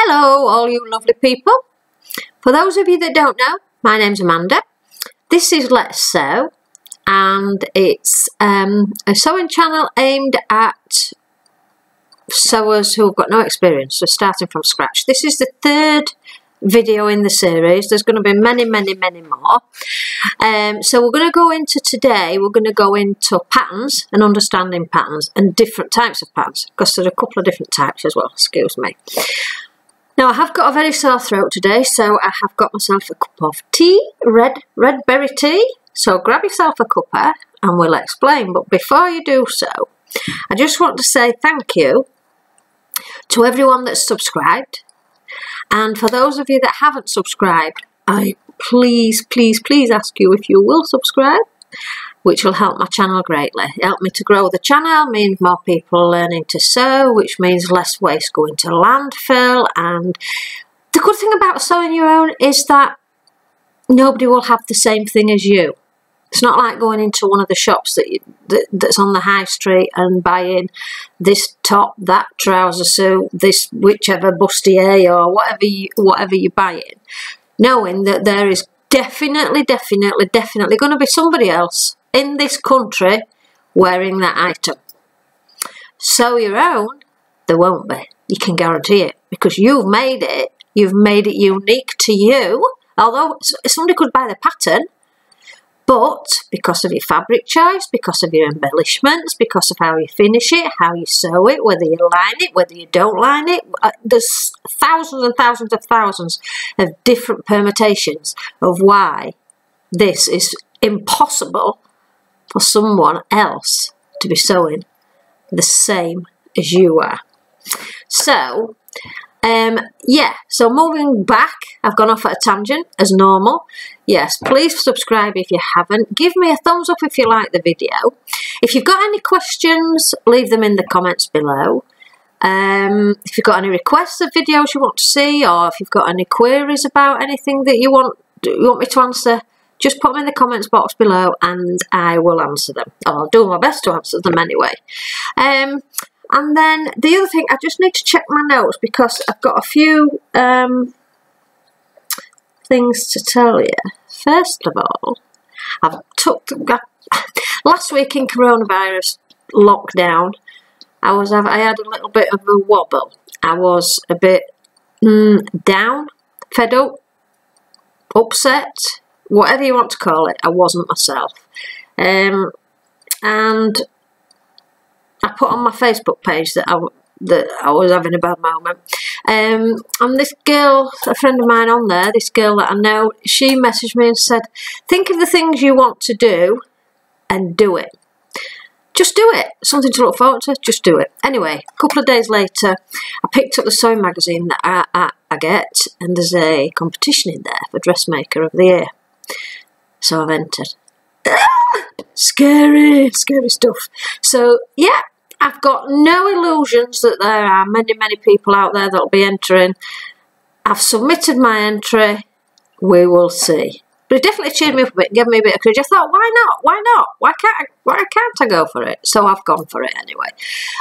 Hello, all you lovely people. For those of you that don't know, my name's Amanda. This is Let's Sew, and it's um, a sewing channel aimed at sewers who've got no experience, so starting from scratch. This is the third video in the series. There's going to be many, many, many more. Um, so we're going to go into today, we're going to go into patterns and understanding patterns and different types of patterns because there's a couple of different types as well, excuse me. Now I have got a very sore throat today, so I have got myself a cup of tea, red, red berry tea. So grab yourself a cuppa and we'll explain. But before you do so, I just want to say thank you to everyone that's subscribed. And for those of you that haven't subscribed, I please, please, please ask you if you will subscribe which will help my channel greatly. Help me to grow the channel, means more people learning to sew, which means less waste going to landfill. And the good thing about sewing your own is that nobody will have the same thing as you. It's not like going into one of the shops that, you, that that's on the high street and buying this top, that trouser suit, this whichever bustier or whatever you whatever you're buying, knowing that there is definitely, definitely, definitely going to be somebody else in this country wearing that item. Sew your own, there won't be. You can guarantee it because you've made it. You've made it unique to you. Although somebody could buy the pattern, but because of your fabric choice, because of your embellishments, because of how you finish it, how you sew it, whether you line it, whether you don't line it, uh, there's thousands and thousands of thousands of different permutations of why this is impossible for someone else to be sewing the same as you are. So, um, yeah, so moving back, I've gone off at a tangent as normal. Yes, please subscribe if you haven't. Give me a thumbs up if you like the video. If you've got any questions, leave them in the comments below. Um, if you've got any requests of videos you want to see, or if you've got any queries about anything that you want you want me to answer, just put them in the comments box below and I will answer them. I'll do my best to answer them anyway. Um, and then the other thing, I just need to check my notes because I've got a few um, things to tell you. First of all, I've took last week in coronavirus lockdown. I was I had a little bit of a wobble. I was a bit mm, down, fed up, upset, whatever you want to call it, I wasn't myself. Um, and I put on my Facebook page that I, that I was having a bad moment. Um, and this girl, a friend of mine on there, this girl that I know, she messaged me and said, think of the things you want to do and do it. Just do it. Something to look forward to, just do it. Anyway, a couple of days later, I picked up the sewing magazine that I, I, I get, and there's a competition in there for Dressmaker of the Year. So I've entered. Ah, scary, scary stuff. So, yeah, I've got no illusions that there are many, many people out there that'll be entering. I've submitted my entry. We will see. But it definitely cheered me up a bit, gave me a bit of courage. I thought, why not? Why not? Why can't I, why can't I go for it? So I've gone for it anyway,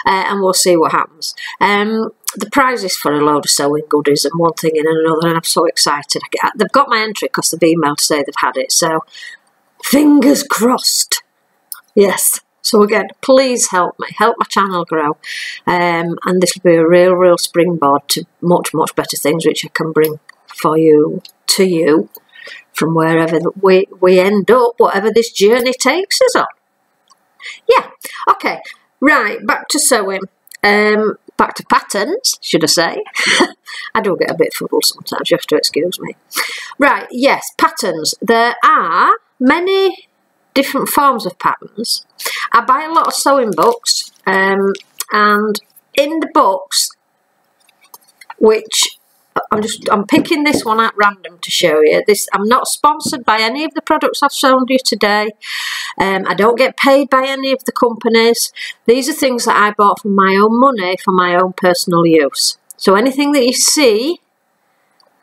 uh, and we'll see what happens. Um, the prize is for a load of sewing goodies and one thing and another, and I'm so excited. They've got my entry because they've emailed to say they've had it, so fingers crossed. Yes. So again, please help me, help my channel grow, um, and this will be a real, real springboard to much, much better things which I can bring for you to you from wherever we, we end up, whatever this journey takes us on. Yeah, okay, right, back to sewing. Um, back to patterns, should I say. I do get a bit fuddled sometimes, you have to excuse me. Right, yes, patterns. There are many different forms of patterns. I buy a lot of sewing books, um, and in the books, which I'm just I'm picking this one at random to show you. This I'm not sponsored by any of the products I've shown you today. Um, I don't get paid by any of the companies. These are things that I bought from my own money for my own personal use. So anything that you see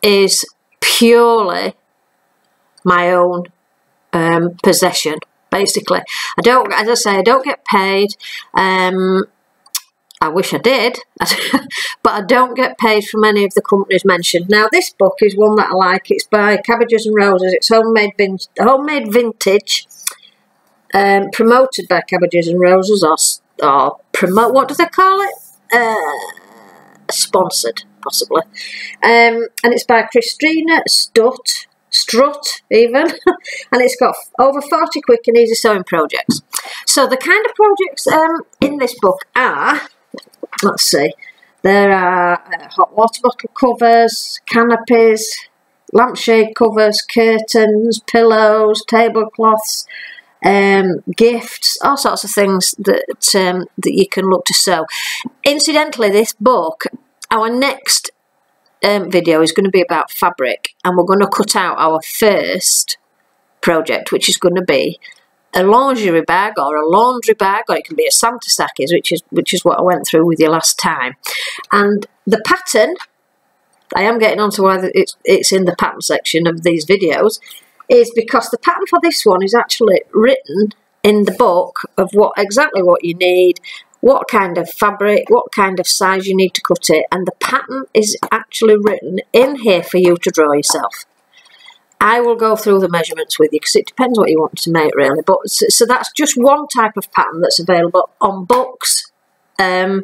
is purely my own um, possession. Basically, I don't, as I say, I don't get paid. Um, I wish I did, but I don't get paid from any of the companies mentioned. Now, this book is one that I like. It's by Cabbages and Roses. It's homemade, homemade vintage, um, promoted by Cabbages and Roses, or, or promote, what do they call it? Uh, sponsored, possibly. Um, and it's by Christina Stutt, Strut even, and it's got over 40 quick and easy sewing projects. So the kind of projects um, in this book are let's see, there are uh, hot water bottle covers, canopies, lampshade covers, curtains, pillows, tablecloths, um, gifts, all sorts of things that um, that you can look to sew. Incidentally, this book, our next um, video is going to be about fabric, and we're going to cut out our first project, which is going to be a lingerie bag or a laundry bag, or it can be a Santa Sackies, which is which is what I went through with you last time. And the pattern, I am getting onto why it's it's in the pattern section of these videos, is because the pattern for this one is actually written in the book of what exactly what you need, what kind of fabric, what kind of size you need to cut it, and the pattern is actually written in here for you to draw yourself. I will go through the measurements with you because it depends what you want to make really. But so, that's just one type of pattern that's available on books. Um,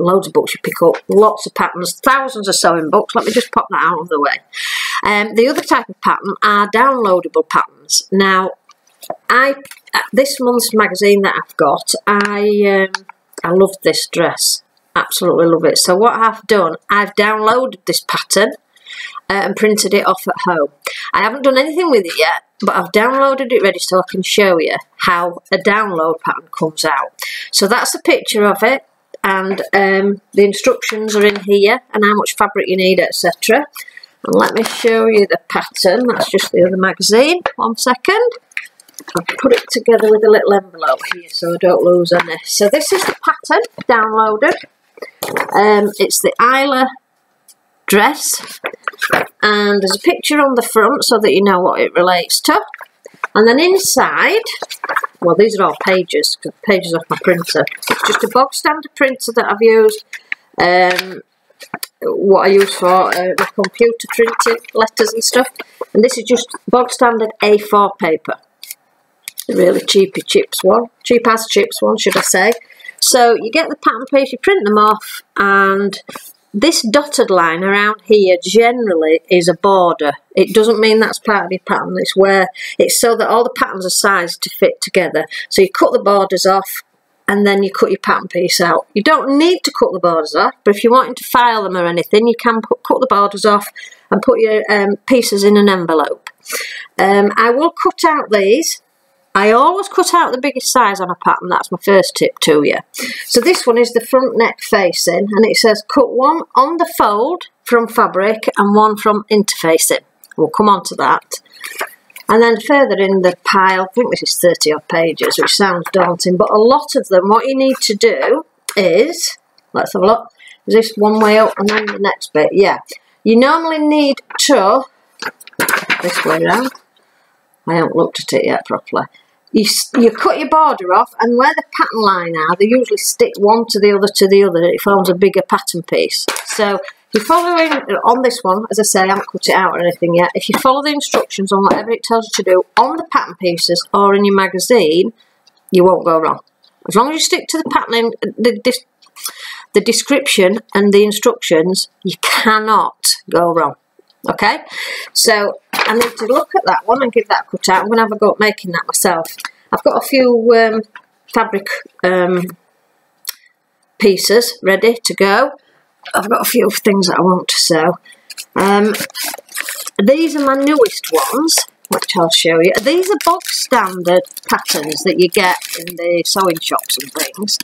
loads of books you pick up, lots of patterns, thousands of sewing books. Let me just pop that out of the way. Um, the other type of pattern are downloadable patterns. Now, I this month's magazine that I've got, I um, I love this dress, absolutely love it. So what I've done, I've downloaded this pattern and printed it off at home. I haven't done anything with it yet, but I've downloaded it ready so I can show you how a download pattern comes out. So that's a picture of it and um, the instructions are in here and how much fabric you need etc. And let me show you the pattern, that's just the other magazine, one second. I've put it together with a little envelope here so I don't lose any. So this is the pattern downloaded. Um, it's the Isla dress and there's a picture on the front so that you know what it relates to. And then inside well these are all pages pages off my printer. It's just a bog standard printer that I've used um, what I use for uh, my computer printing letters and stuff. And this is just bog standard A4 paper. Really cheapy chips one cheap as chips one should I say. So you get the pattern piece you print them off and this dotted line around here generally is a border. It doesn't mean that's part of your pattern. It's where it's so that all the patterns are sized to fit together. So you cut the borders off and then you cut your pattern piece out. You don't need to cut the borders off, but if you're wanting to file them or anything, you can put, cut the borders off and put your um, pieces in an envelope. Um, I will cut out these I always cut out the biggest size on a pattern, that's my first tip to you. So this one is the front neck facing and it says cut one on the fold from fabric and one from interfacing. We'll come on to that. And then further in the pile, I think this is 30 odd pages, which sounds daunting, but a lot of them, what you need to do is, let's have a look, is this one way up and then the next bit, yeah. You normally need to, this way around, I haven't looked at it yet properly. You, you cut your border off and where the pattern line are, they usually stick one to the other to the other. It forms a bigger pattern piece. So you're following on this one, as I say, I haven't cut it out or anything yet. If you follow the instructions on whatever it tells you to do on the pattern pieces or in your magazine, you won't go wrong. As long as you stick to the pattern, the, the description and the instructions, you cannot go wrong. Okay, so I need to look at that one and give that a cut out. I'm going to have a go at making that myself. I've got a few um, fabric um, pieces ready to go. I've got a few things that I want to sew. Um, these are my newest ones, which I'll show you. These are box standard patterns that you get in the sewing shops and things.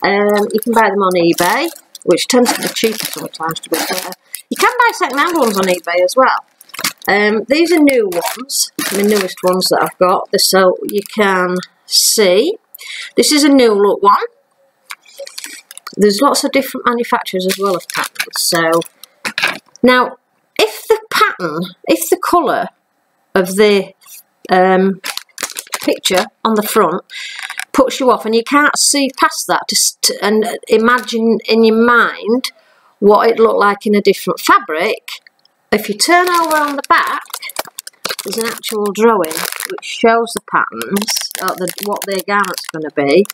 Um, you can buy them on eBay, which tends to be cheaper sometimes to be fair. You can buy second-hand ones on eBay as well. Um, these are new ones, the newest ones that I've got, so you can see. This is a New Look one. There's lots of different manufacturers as well of patterns. So now, if the pattern, if the colour of the um, picture on the front puts you off and you can't see past that just and imagine in your mind what it looked like in a different fabric if you turn over on the back there's an actual drawing which shows the patterns or the, what their garment's going to be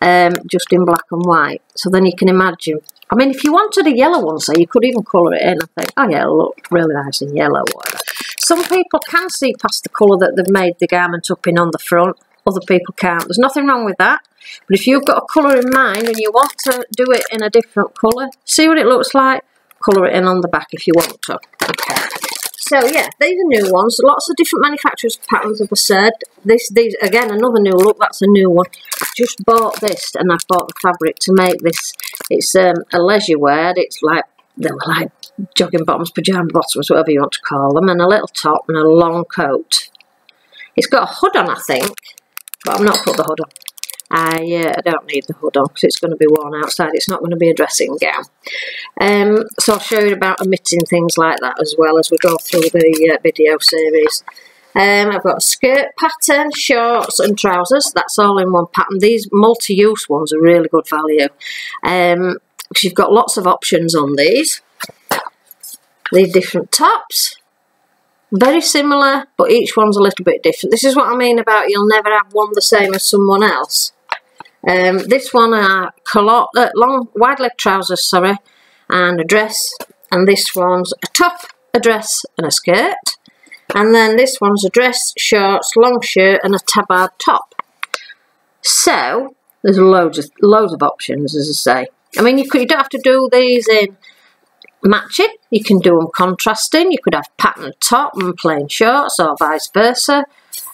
um, just in black and white so then you can imagine I mean if you wanted a yellow one say you could even colour it in I think oh yeah it looked really nice in yellow whatever some people can see past the colour that they've made the garment up in on the front other people can't. There's nothing wrong with that. But if you've got a colour in mind and you want to do it in a different colour, see what it looks like, colour it in on the back if you want to. Okay. So yeah, these are new ones. Lots of different manufacturers' patterns, as I said. This, these again, another New Look. That's a new one. I just bought this, and I bought the fabric to make this. It's um, a leisure wear. It's like they were like jogging bottoms, pajama bottoms, whatever you want to call them, and a little top and a long coat. It's got a hood on, I think, but I've not put the hood on. I, uh, I don't need the hood on because it's going to be worn outside. It's not going to be a dressing gown. Um, so I'll show you about omitting things like that as well as we go through the uh, video series. Um, I've got a skirt pattern, shorts and trousers. That's all in one pattern. These multi-use ones are really good value. Um, you've got lots of options on these. These different tops very similar, but each one's a little bit different. This is what I mean about you'll never have one the same as someone else. Um, this one are uh, long wide leg trousers, sorry, and a dress. And this one's a top, a dress, and a skirt. And then this one's a dress, shorts, long shirt, and a tabard top. So there's loads of loads of options, as I say. I mean, you could you don't have to do these in matching. You can do them contrasting. You could have patterned top and plain shorts or vice versa.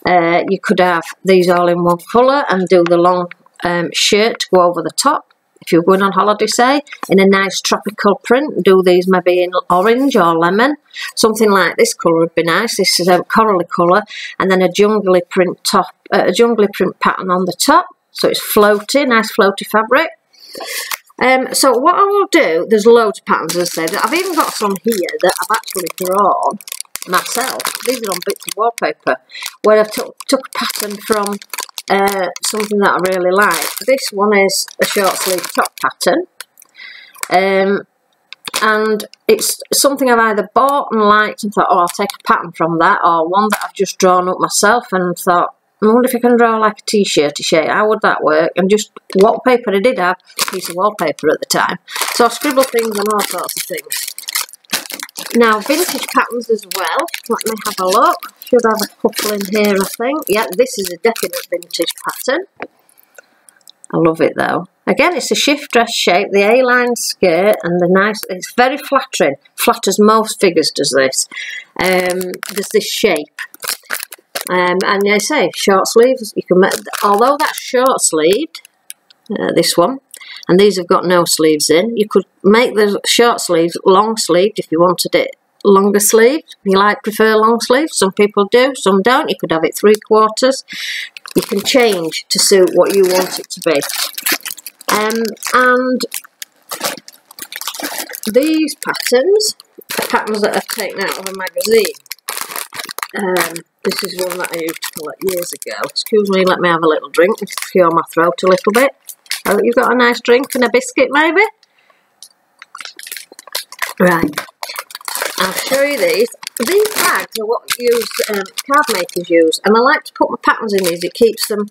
Uh, you could have these all in one colour and do the long um, shirt to go over the top. If you're going on holiday, say, in a nice tropical print, do these maybe in orange or lemon. Something like this colour would be nice. This is a corally colour. And then a jungly print top, uh, a jungly print pattern on the top. So it's floaty, nice floaty fabric. Um, so what I will do, there's loads of patterns as I said. I've even got some here that I've actually drawn myself. These are on bits of wallpaper where I've took, took a pattern from uh, something that I really like. This one is a short sleeve top pattern. Um, and it's something I've either bought and liked and thought, oh, I'll take a pattern from that, or one that I've just drawn up myself and thought, I wonder if I can draw like a t-shirt shape. How would that work? And just wallpaper. I did have a piece of wallpaper at the time. So I scribbled things on all sorts of things. Now, vintage patterns as well. Let me have a look. Should have a couple in here, I think. Yeah, this is a definite vintage pattern. I love it though. Again, it's a shift dress shape, the A-line skirt and the nice, it's very flattering. Flatters most figures does this. Um, there's this shape. Um, and I say short sleeves. You can, although that's short sleeved, uh, this one, and these have got no sleeves in. You could make the short sleeves long sleeved if you wanted it longer sleeved. You like prefer long sleeves. Some people do, some don't. You could have it three quarters. You can change to suit what you want it to be. Um, and these patterns, patterns that I've taken out of a magazine. Um, this is one that I used to collect years ago. Excuse me, let me have a little drink and cure my throat a little bit. Oh, you've got a nice drink and a biscuit maybe? Right. I'll show you these. These bags are what use um, card makers use and I like to put my patterns in these. It keeps them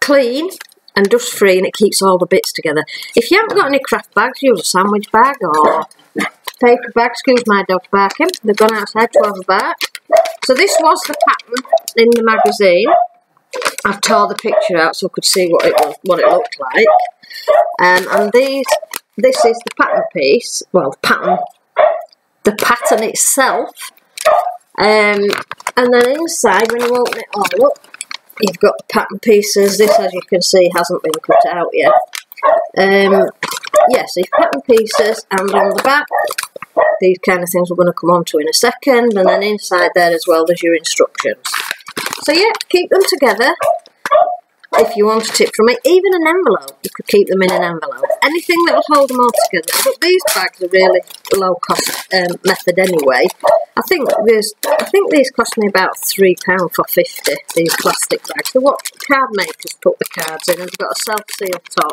clean and dust free and it keeps all the bits together. If you haven't got any craft bags, use a sandwich bag or paper bag. Excuse my dog barking. They've gone outside to have a bath. So this was the pattern in the magazine. I've tore the picture out so I could see what it was, what it looked like. Um, and these, this is the pattern piece. Well, the pattern, the pattern itself. Um, and then inside, when you open it all up, you've got the pattern pieces. This, as you can see, hasn't been cut out yet. Um, yes, these pattern pieces, and on the back, these kind of things we're going to come on to in a second and then inside there as well there's your instructions so yeah keep them together if you wanted it from it. Even an envelope, you could keep them in an envelope. Anything that will hold them all together. But these bags are really low cost um, method anyway. I think there's, I think these cost me about three pound for fifty. These plastic bags. They're what card makers put the cards in, they've got a self seal top.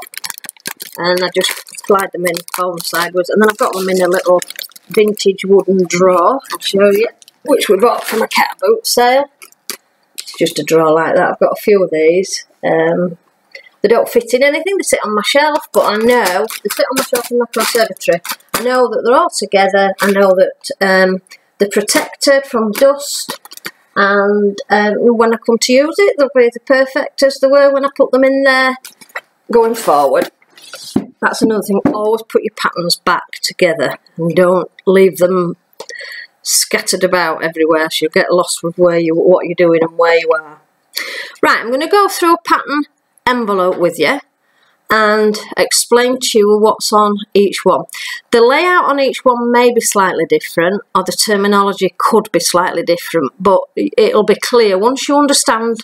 And I just slide them in, fold sideways, and then I've got them in a little vintage wooden drawer. I'll show you, which we bought from a cat boot sale just a drawer like that. I've got a few of these. Um, they don't fit in anything, they sit on my shelf, but I know, they sit on my shelf in my conservatory. I know that they're all together, I know that um, they're protected from dust, and um, when I come to use it, they'll be the perfect as they were when I put them in there going forward. That's another thing, always put your patterns back together and don't leave them scattered about everywhere so you'll get lost with where you what you're doing and where you are. Right, I'm going to go through a pattern envelope with you and explain to you what's on each one. The layout on each one may be slightly different or the terminology could be slightly different but it'll be clear once you understand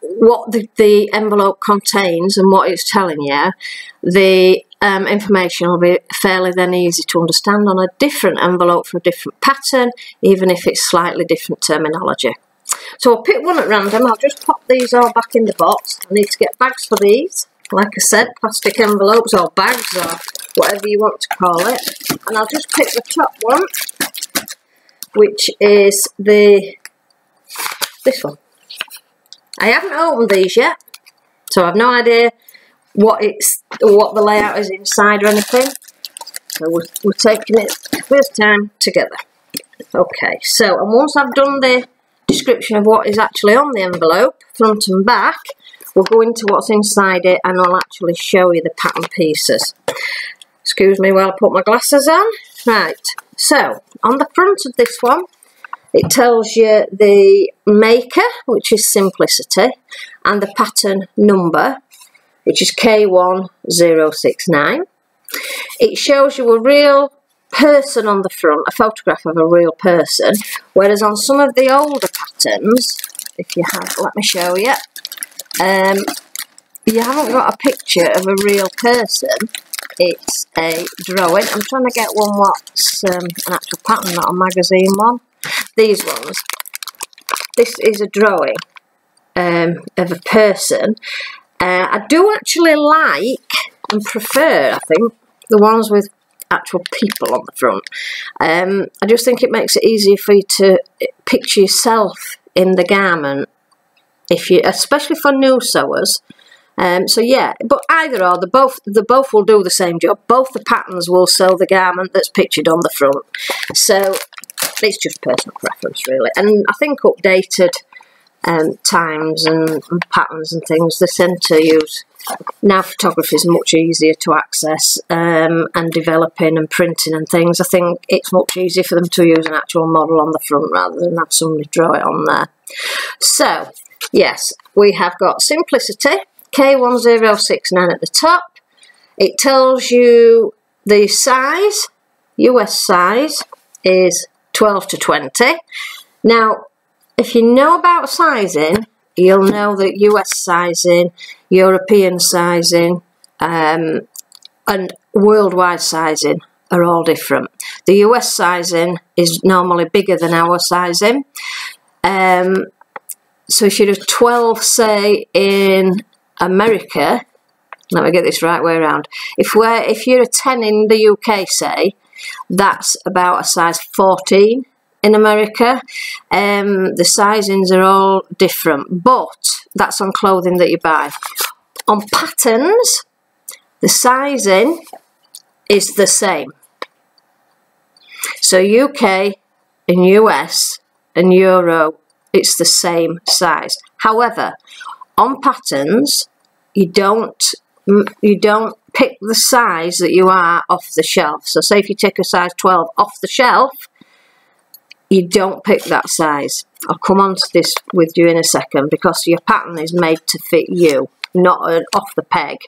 what the, the envelope contains and what it's telling you the um, information will be fairly then easy to understand on a different envelope for a different pattern, even if it's slightly different terminology. So I'll pick one at random, I'll just pop these all back in the box. I need to get bags for these, like I said, plastic envelopes or bags or whatever you want to call it. And I'll just pick the top one, which is the this one. I haven't opened these yet, so I've no idea what it's what the layout is inside or anything. So we're, we're taking it first time together. Okay, so and once I've done the description of what is actually on the envelope, front and back, we'll go into what's inside it and I'll actually show you the pattern pieces. Excuse me while I put my glasses on. Right, so on the front of this one, it tells you the maker, which is Simplicity, and the pattern number, which is K1069. It shows you a real person on the front, a photograph of a real person, whereas on some of the older patterns, if you have, let me show you, um, you haven't got a picture of a real person, it's a drawing. I'm trying to get one what's um, an actual pattern, not a magazine one. These ones. This is a drawing um, of a person uh, I do actually like and prefer, I think, the ones with actual people on the front. Um, I just think it makes it easier for you to picture yourself in the garment, if you, especially for new sewers. Um, so yeah, but either or, the both the both will do the same job. Both the patterns will sew the garment that's pictured on the front. So it's just personal preference, really. And I think updated um, times and, and, patterns and things, the centre use. Now photography is much easier to access um, and developing and printing and things. I think it's much easier for them to use an actual model on the front rather than have somebody draw it on there. So, yes, we have got Simplicity, K1069 at the top. It tells you the size, US size, is 12 to 20. Now, if you know about sizing, you'll know that US sizing, European sizing, um, and worldwide sizing are all different. The US sizing is normally bigger than our sizing. Um, so if you're a 12, say, in America, let me get this right way around. If we're if you're a 10 in the UK, say, that's about a size 14 in America. Um, the sizings are all different, but that's on clothing that you buy. On patterns, the sizing is the same. So UK and US and Euro, it's the same size. However, on patterns, you don't you don't pick the size that you are off the shelf. So say if you take a size 12 off the shelf, you don't pick that size. I'll come on to this with you in a second because your pattern is made to fit you, not an off the peg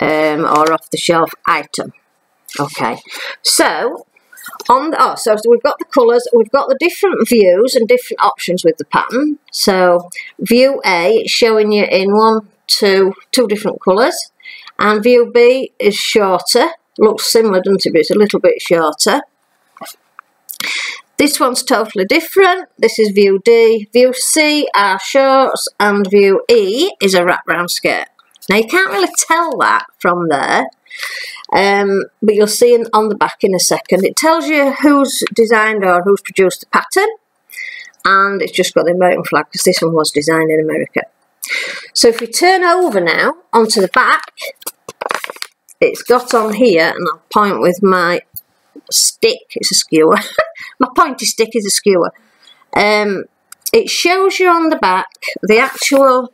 um, or off the shelf item. Okay, so on the, oh, so we've got the colours, we've got the different views and different options with the pattern. So view A is showing you in one two, two different colours. And view B is shorter, looks similar doesn't it, but it's a little bit shorter. This one's totally different. This is view D. View C are shorts and view E is a wraparound skirt. Now you can't really tell that from there, um, but you'll see in, on the back in a second. It tells you who's designed or who's produced the pattern, and it's just got the American flag because this one was designed in America. So if we turn over now onto the back, it's got on here, and I'll point with my stick, it's a skewer, my pointy stick is a skewer. Um, it shows you on the back the actual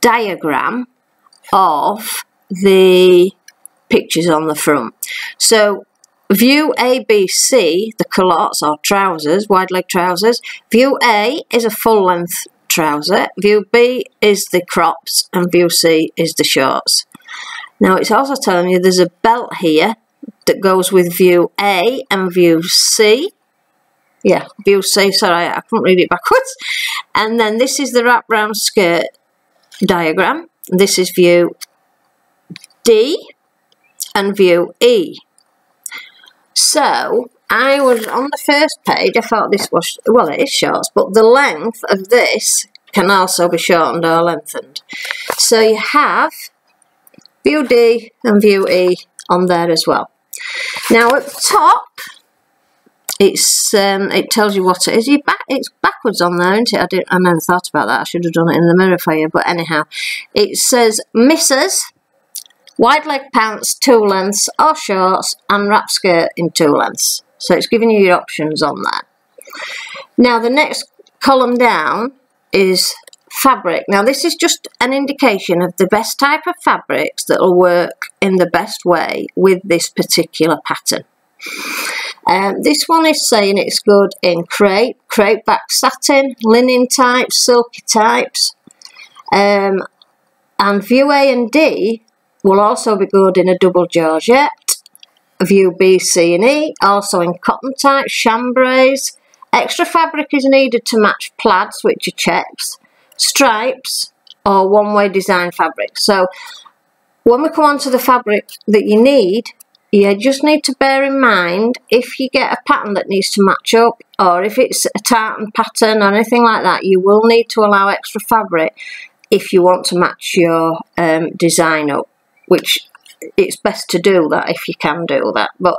diagram of the pictures on the front. So view ABC, the culottes or trousers, wide leg trousers. View A is a full length trouser. View B is the crops and view C is the shorts. Now it's also telling you there's a belt here that goes with view A and view C. Yeah, view C, sorry, I couldn't read it backwards. And then this is the wraparound skirt diagram. This is view D and view E. So, I was on the first page, I thought this was, well it is shorts, but the length of this can also be shortened or lengthened. So you have view D and view E on there as well. Now at the top, it's um, it tells you what it is. You back, it's backwards on there, isn't it? I didn't. I never thought about that. I should have done it in the mirror for you. But anyhow, it says Misses' Wide leg pants, two lengths, or shorts, and wrap skirt in two lengths. So it's giving you your options on that. Now the next column down is fabric. Now this is just an indication of the best type of fabrics that will work in the best way with this particular pattern. Um, this one is saying it's good in crepe, crepe back satin, linen types, silky types. Um, and view A and D will also be good in a double georgette. View B, C and E, also in cotton types, chambrays. Extra fabric is needed to match plaids, which are checks stripes or one-way design fabric. So when we come on to the fabric that you need, you just need to bear in mind if you get a pattern that needs to match up or if it's a tartan pattern or anything like that, you will need to allow extra fabric if you want to match your um, design up, which it's best to do that if you can do that. But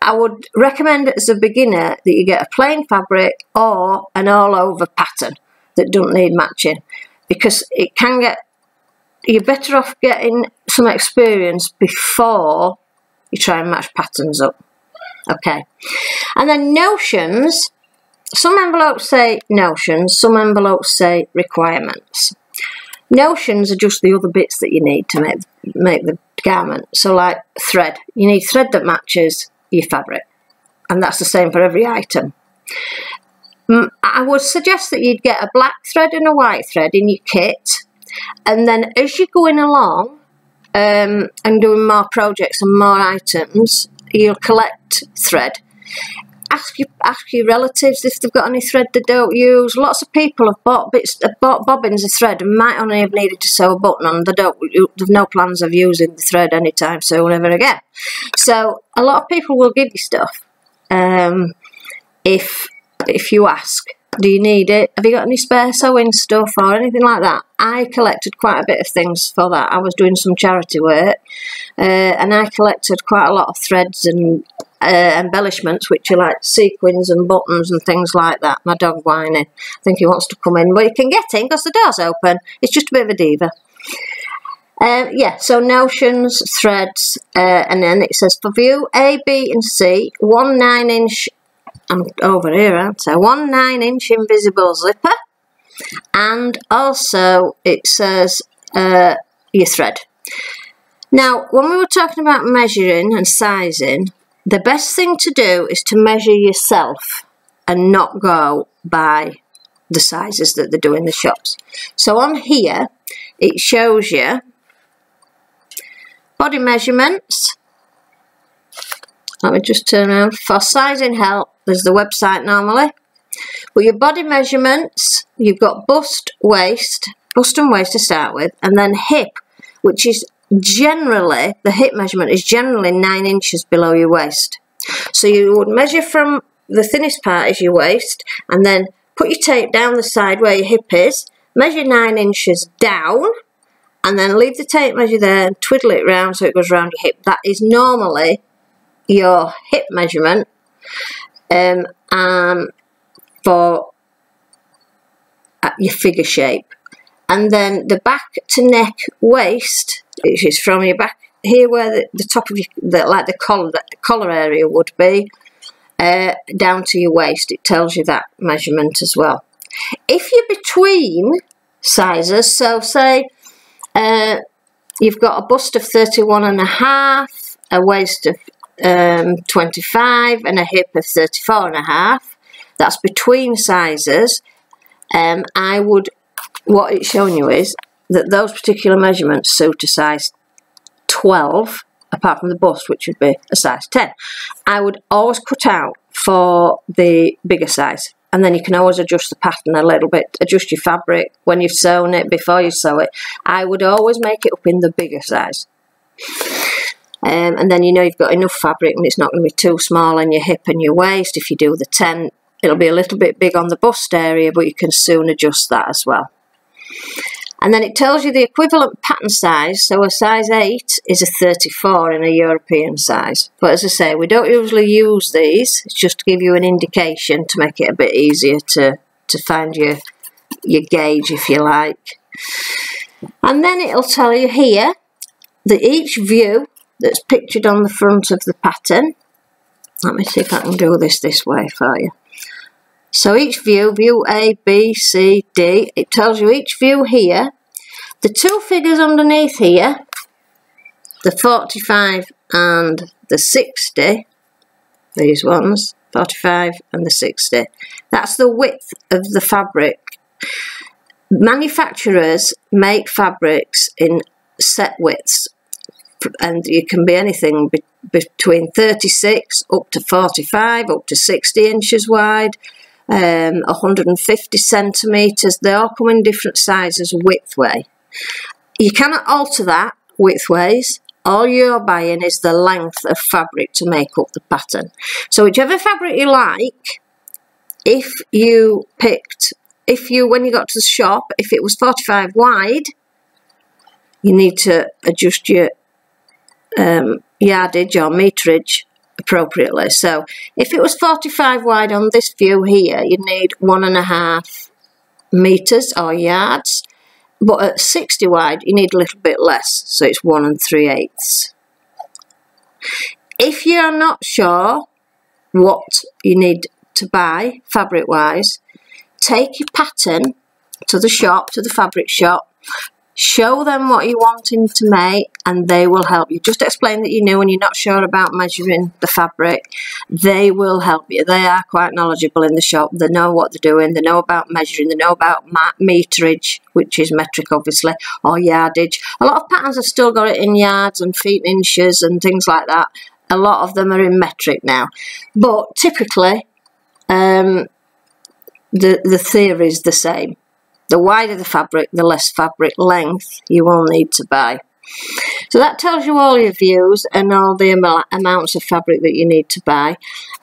I would recommend as a beginner that you get a plain fabric or an all over pattern that don't need matching. Because it can get you're better off getting some experience before you try and match patterns up. Okay. And then notions some envelopes say notions some envelopes say requirements. Notions are just the other bits that you need to make make the garment. So like thread. You need thread that matches your fabric. And that's the same for every item I would suggest that you'd get a black thread and a white thread in your kit. And then as you're going along um, and doing more projects and more items you'll collect thread. Ask your, ask your relatives if they've got any thread they don't use. Lots of people have bought bits have bought bobbins of thread and might only have needed to sew a button on. They don't they've no plans of using the thread anytime soon ever again. So a lot of people will give you stuff um, if if you ask. Do you need it? Have you got any spare sewing stuff or anything like that? I collected quite a bit of things for that. I was doing some charity work uh, and I collected quite a lot of threads and uh, embellishments, which are like sequins and buttons and things like that. My dog whining. I think he wants to come in, but he can get in because the door's open. It's just a bit of a diva. Uh, yeah, so notions, threads, uh, and then it says for view A, B, and C, one 9 inch I'm over here, aren't I? One 9 inch invisible zipper. And also it says uh, your thread. Now, when we were talking about measuring and sizing, the best thing to do is to measure yourself and not go by the sizes that they do in the shops. So on here, it shows you body measurements. Let me just turn around. For sizing help, there's the website normally. But your body measurements, you've got bust, waist, bust and waist to start with, and then hip, which is generally, the hip measurement is generally 9 inches below your waist. So you would measure from the thinnest part is your waist, and then put your tape down the side where your hip is, measure 9 inches down, and then leave the tape measure there and twiddle it round so it goes round your hip. That is normally your hip measurement um, um, for uh, your figure shape. And then the back to neck waist, which is from your back here where the, the top of your, the, like the collar, the collar area would be, uh, down to your waist. It tells you that measurement as well. If you're between sizes, so say uh, you've got a bust of 31 and a half, a waist of um, 25 and a hip of 34 and a half. That's between sizes. Um, I would, what it's showing you is that those particular measurements suit a size 12, apart from the bust, which would be a size 10. I would always cut out for the bigger size and then you can always adjust the pattern a little bit, adjust your fabric when you've sewn it, before you sew it. I would always make it up in the bigger size. Um, and then you know you've got enough fabric and it's not going to be too small on your hip and your waist. If you do the 10, it'll be a little bit big on the bust area, but you can soon adjust that as well. And then it tells you the equivalent pattern size. So a size 8 is a 34 in a European size. But as I say, we don't usually use these. It's just to give you an indication to make it a bit easier to, to find your, your gauge, if you like. And then it'll tell you here that each view that's pictured on the front of the pattern, let me see if I can do this this way for you. So each view, view A, B, C, D, it tells you each view here. The two figures underneath here, the 45 and the 60, these ones, 45 and the 60, that's the width of the fabric. Manufacturers make fabrics in set widths and you can be anything be between 36 up to 45 up to 60 inches wide um, 150 centimetres. They all come in different sizes widthway. You cannot alter that widthways. All you're buying is the length of fabric to make up the pattern. So whichever fabric you like, if you picked, if you, when you got to the shop, if it was 45 wide, you need to adjust your um, yardage or meterage appropriately. So if it was 45 wide on this view here, you'd need one and a half meters or yards. But at 60 wide, you need a little bit less. So it's one and three eighths. If you're not sure what you need to buy fabric wise, take your pattern to the shop, to the fabric shop, Show them what you're wanting to make and they will help you. Just explain that you know and you're not sure about measuring the fabric. They will help you. They are quite knowledgeable in the shop. They know what they're doing. They know about measuring. They know about meterage, which is metric obviously, or yardage. A lot of patterns have still got it in yards and feet and inches and things like that. A lot of them are in metric now. But typically, um, the, the theory is the same. The wider the fabric, the less fabric length you will need to buy. So that tells you all your views and all the am amounts of fabric that you need to buy.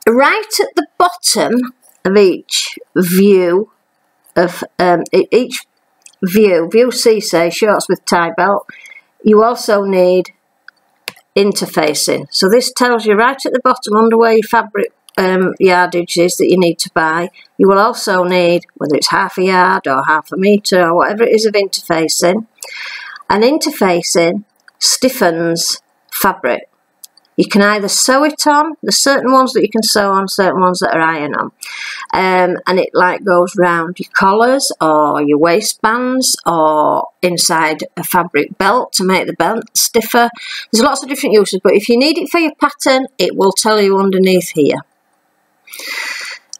Right at the bottom of each view, of um, each view, view C say shorts with tie belt, you also need interfacing. So this tells you right at the bottom under where your fabric um, yardages that you need to buy. You will also need, whether it's half a yard or half a metre or whatever it is of interfacing. And interfacing stiffens fabric. You can either sew it on, there's certain ones that you can sew on, certain ones that are iron on. Um, and it like goes round your collars or your waistbands or inside a fabric belt to make the belt stiffer. There's lots of different uses, but if you need it for your pattern, it will tell you underneath here.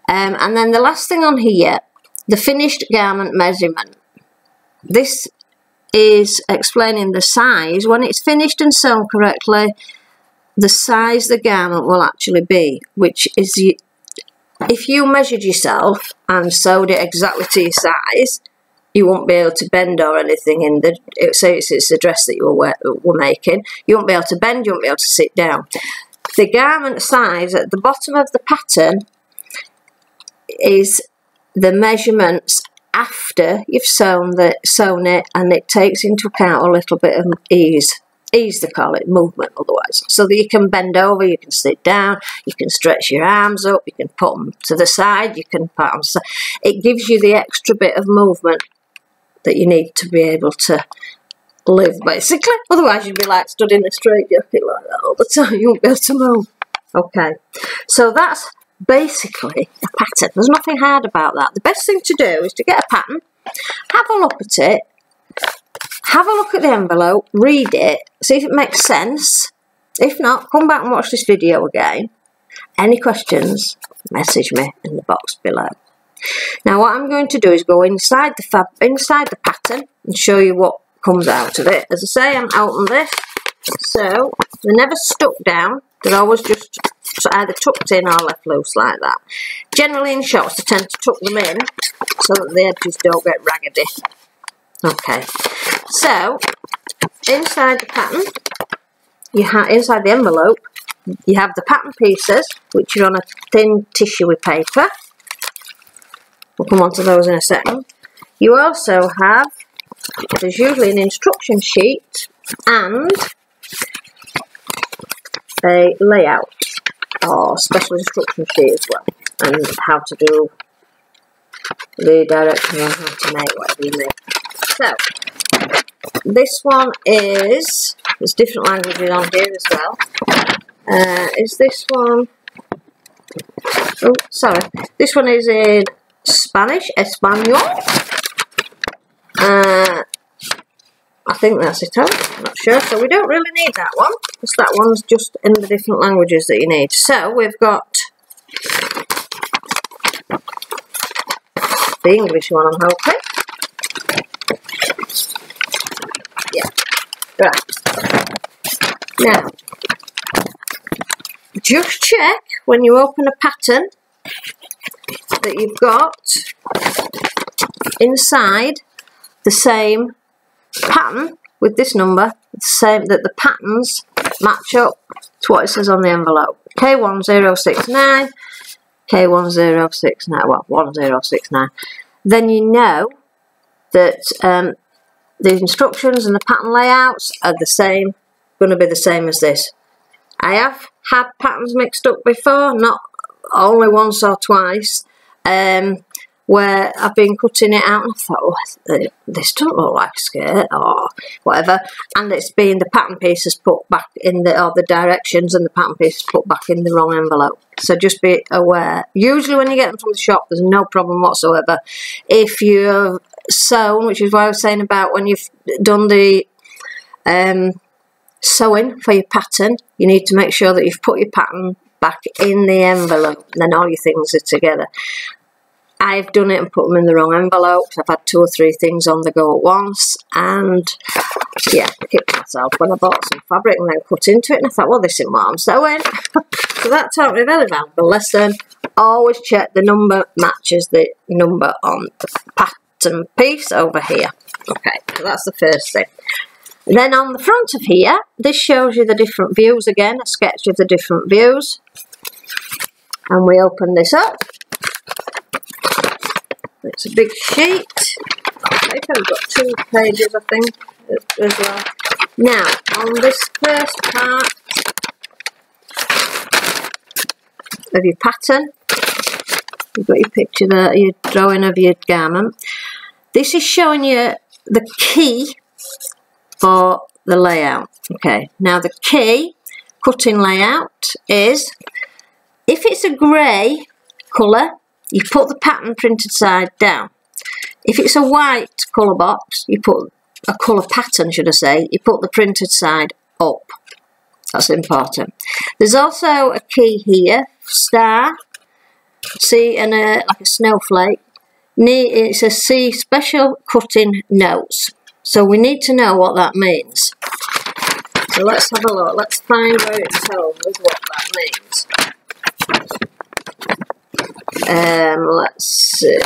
Um, and then the last thing on here, the finished garment measurement. This is explaining the size. When it's finished and sewn correctly, the size the garment will actually be, which is if you measured yourself and sewed it exactly to your size, you won't be able to bend or anything in the say it's, the dress that you were, were making you won't be able to bend you won't be able to sit down the garment size at the bottom of the pattern is the measurements after you've sewn the sewn it and it takes into account a little bit of ease. Ease they call it movement otherwise. So that you can bend over you can sit down you can stretch your arms up you can put them to the side you can put them so it gives you the extra bit of movement that you need to be able to live basically otherwise you'd be like stood in a straight jacket like that all the time you won't be able to move okay so that's basically a pattern there's nothing hard about that the best thing to do is to get a pattern have a look at it have a look at the envelope, read it, see if it makes sense. If not, come back and watch this video again. Any questions, message me in the box below. Now what I'm going to do is go inside the fab, inside the pattern and show you what comes out of it. As I say, I'm out on this, so they're never stuck down. They're always just either tucked in or left loose like that. Generally in shops, I tend to tuck them in so that the edges don't get raggedy. Okay, so inside the pattern, you have inside the envelope, you have the pattern pieces, which are on a thin tissue paper. We'll come on to those in a second. You also have, there's usually an instruction sheet and a layout or special instruction sheet as well, and how to do the direction on how to make whatever you make. So, this one is, there's different languages on here as well. Uh, is this one, oh, sorry, this one is in Spanish, Espanol. Uh, I think that's it, I'm not sure. So we don't really need that one, because that one's just in the different languages that you need. So we've got the English one, I'm hoping. Yeah. Right. Now, just check when you open a pattern that you've got inside the same pattern with this number, the same that the patterns match up to what it says on the envelope. K1069, K1069, well, 1069. Then you know that um, the instructions and the pattern layouts are the same, going to be the same as this. I have had patterns mixed up before, not only once or twice, um, where I've been cutting it out and I thought, oh, this doesn't look like a skirt or whatever, and it's been the pattern pieces put back in the, or the directions and the pattern pieces put back in the wrong envelope. So just be aware. Usually when you get them from the shop, there's no problem whatsoever. If you've sewn, which is what I was saying about when you've done the um, sewing for your pattern, you need to make sure that you've put your pattern back in the envelope and then all your things are together. I've done it and put them in the wrong envelopes. I've had two or three things on the go at once and yeah, I kicked myself when I bought some fabric and then cut into it and I thought, well, this isn't what I'm sewing. so that taught me a very valuable lesson. Always check the number matches the number on the pattern piece over here. Okay, so that's the first thing. Then on the front of here, this shows you the different views again, a sketch of the different views. And we open this up. It's a big sheet. I've got two pages, I think, as well. Now, on this first part of your pattern, you've got your picture there, your drawing of your garment. This is showing you the key for the layout. Okay, now the key cutting layout is, if it's a grey colour, you put the pattern printed side down. If it's a white colour box, you put a colour pattern, should I say, you put the printed side up. That's important. There's also a key here, star, see, and a, like a snowflake it says see special cutting notes. So we need to know what that means. So let's have a look. Let's find where what that means. Um, let's see.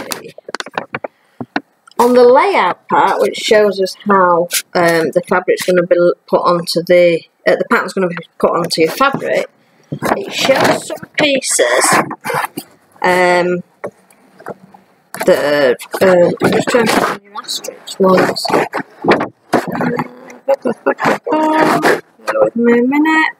On the layout part, which shows us how um, the fabric's going to be put onto the, uh, the pattern's going to be put onto your fabric, it shows some pieces um, that uh, I'm just trying to find the asterisk ones. With me a minute.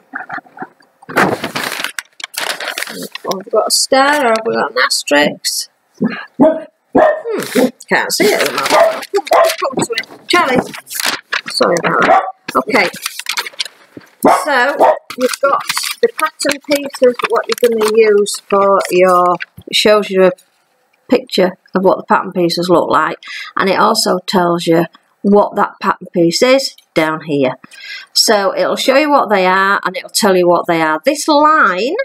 Have we got a star or have we got an asterisk? Hmm, can't see it at the moment. Charlie. Sorry about that. Okay. So, you've got the pattern pieces, what you're going to use for your, shows you a picture of what the pattern pieces look like. And it also tells you what that pattern piece is down here. So, it'll show you what they are and it'll tell you what they are. This line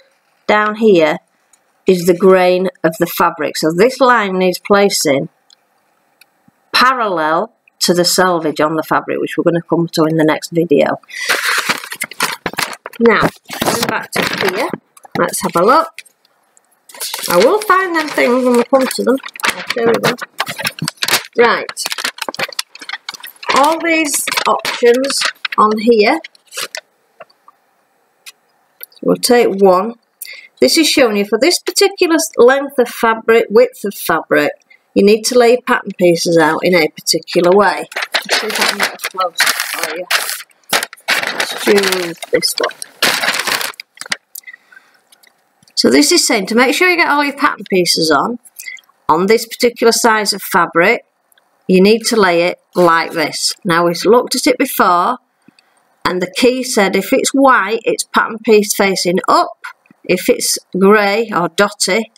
down here is the grain of the fabric. So this line needs placing parallel to the selvage on the fabric, which we're going to come to in the next video. Now, back to here, let's have a look. I will find them things when we come to them. Them. Right. All these options on here. So we'll take one this is showing you for this particular length of fabric, width of fabric, you need to lay pattern pieces out in a particular way. Let's see if I can get a close for you. Let's this one. So this is saying to make sure you get all your pattern pieces on, on this particular size of fabric, you need to lay it like this. Now we've looked at it before, and the key said if it's white, it's pattern piece facing up, if it's grey or dotty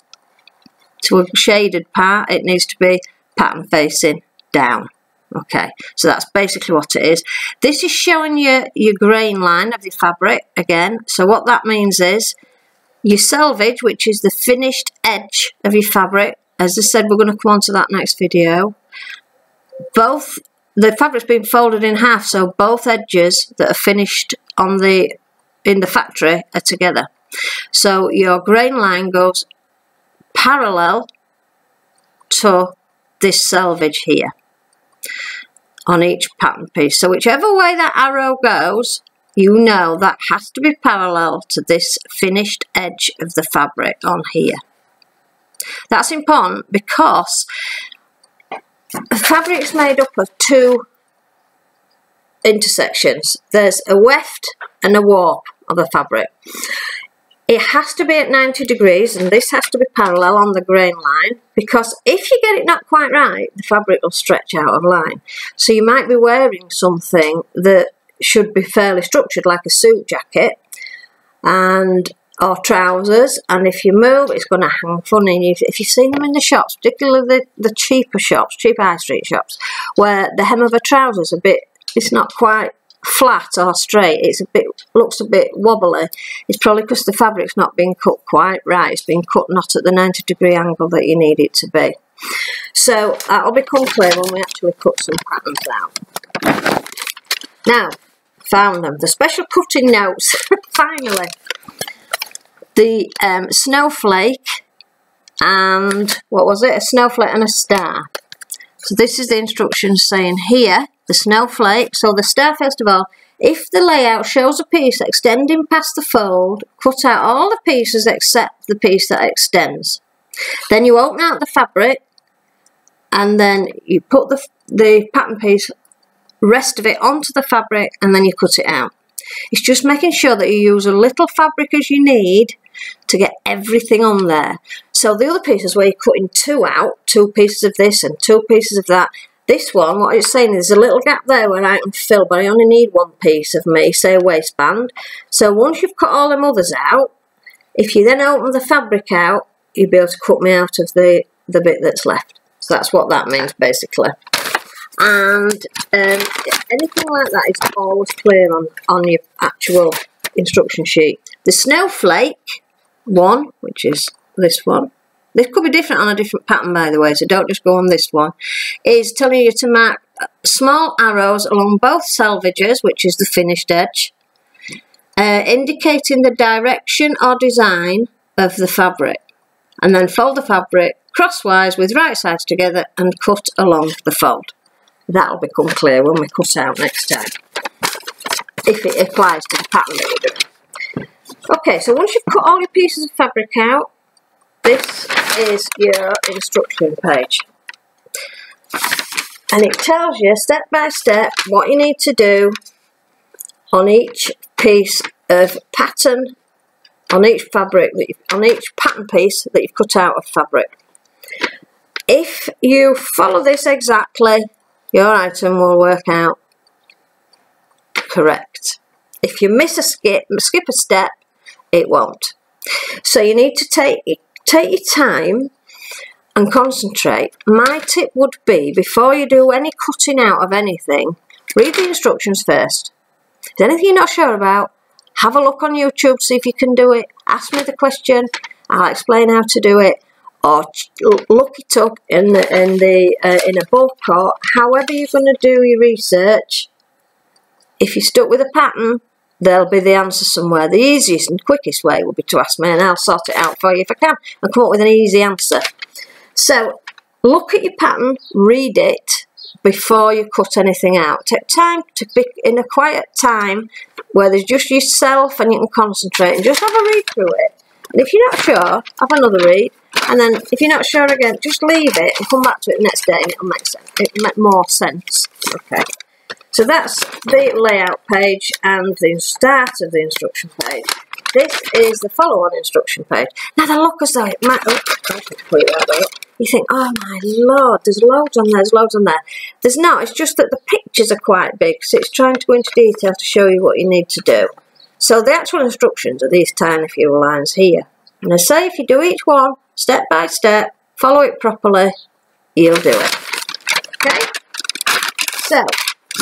to a shaded part, it needs to be pattern facing down. Okay, so that's basically what it is. This is showing you your grain line of the fabric again. So what that means is your selvage, which is the finished edge of your fabric. As I said, we're going to come on to that next video. Both the fabric's been folded in half, so both edges that are finished on the in the factory are together. So your grain line goes parallel to this selvage here on each pattern piece. So whichever way that arrow goes, you know that has to be parallel to this finished edge of the fabric on here. That's important because the fabric is made up of two intersections. There's a weft and a warp of the fabric. It has to be at 90 degrees and this has to be parallel on the grain line because if you get it not quite right, the fabric will stretch out of line. So you might be wearing something that should be fairly structured like a suit jacket and or trousers and if you move it's going to hang funny if you've seen them in the shops particularly the, the cheaper shops cheap high street shops where the hem of a trouser is a bit it's not quite flat or straight, it's a bit looks a bit wobbly. It's probably because the fabric's not been cut quite right. It's been cut not at the 90 degree angle that you need it to be. So that'll become clear when we actually cut some patterns out. Now, found them. The special cutting notes, finally. The um, snowflake and, what was it? A snowflake and a star. So this is the instructions saying here the snowflake. So the star festival, if the layout shows a piece extending past the fold, cut out all the pieces except the piece that extends. Then you open out the fabric and then you put the, the pattern piece, rest of it onto the fabric and then you cut it out. It's just making sure that you use a little fabric as you need to get everything on there. So the other pieces where you're cutting two out, two pieces of this and two pieces of that, this one, what it's saying, there's a little gap there where I can fill, but I only need one piece of me, say a waistband. So once you've cut all them others out, if you then open the fabric out, you'll be able to cut me out of the, the bit that's left. So that's what that means, basically. And um, anything like that is always clear on, on your actual instruction sheet. The snowflake one, which is this one, this could be different on a different pattern, by the way, so don't just go on this one. Is telling you to mark small arrows along both selvages, which is the finished edge, uh, indicating the direction or design of the fabric. And then fold the fabric crosswise with right sides together and cut along the fold. that'll become clear when we cut out next time. If it applies to the pattern that you're doing. Okay, so once you've cut all your pieces of fabric out, this is your instruction page. And it tells you step by step what you need to do on each piece of pattern, on each fabric, on each pattern piece that you've cut out of fabric. If you follow this exactly, your item will work out correct. If you miss a skip, skip a step, it won't. So you need to take take your time and concentrate. My tip would be before you do any cutting out of anything, read the instructions first. If there's anything you're not sure about, have a look on YouTube, see if you can do it. Ask me the question, I'll explain how to do it. Or look it up in the in the uh, in a book or however you're going to do your research. If you're stuck with a pattern, there'll be the answer somewhere. The easiest and quickest way will be to ask me and I'll sort it out for you if I can and come up with an easy answer. So look at your pattern, read it before you cut anything out. Take time to be in a quiet time where there's just yourself and you can concentrate and just have a read through it. And if you're not sure, have another read. And then if you're not sure again, just leave it and come back to it the next day and it'll make sense. It'll make more sense. Okay. So that's the layout page and the start of the instruction page. This is the follow-on instruction page. Now they look as though it might, oh, you think, oh my lord, there's loads on there, there's loads on there. There's not, it's just that the pictures are quite big, so it's trying to go into detail to show you what you need to do. So the actual instructions are these tiny few lines here. And I say if you do each one, step by step, follow it properly, you'll do it. Okay? So,